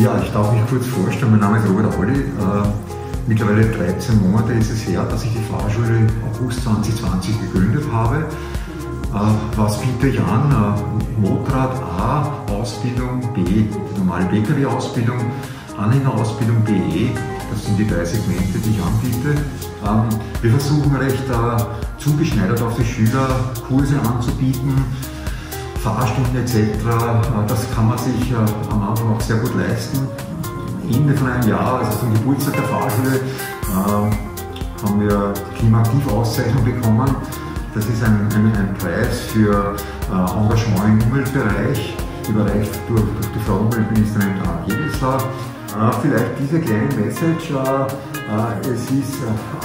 Ja, ich darf mich kurz vorstellen. Mein Name ist Robert Olli. Äh, mittlerweile 13 Monate ist es her, dass ich die Fahrschule August 2020 gegründet habe. Äh, was biete ich an? Äh, Motorrad A, Ausbildung B, normale Pkw-Ausbildung, Anhängerausbildung BE. Das sind die drei Segmente, die ich anbiete. Ähm, wir versuchen recht zugeschneidert auf die Schüler Kurse anzubieten, Fahrstunden etc. Äh, das kann man sich äh, am Anfang auch sehr gut leisten. Ende von einem Jahr, also zum Geburtstag der Fahrschule, äh, haben wir Klimaaktiv-Auszeichnung bekommen. Das ist ein, ein, ein Preis für Engagement im Umweltbereich, überreicht durch, durch die Frau Umweltministerin Jedesler. Vielleicht diese kleine Message, es ist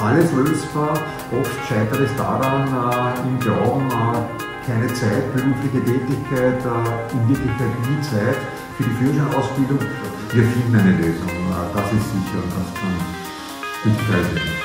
alles lösbar, oft scheitert es daran, im Glauben, keine Zeit, berufliche Tätigkeit, in Wirklichkeit nie Zeit für die Führerscheinausbildung. Wir finden eine Lösung, äh, das ist sicher und das kann nicht werden.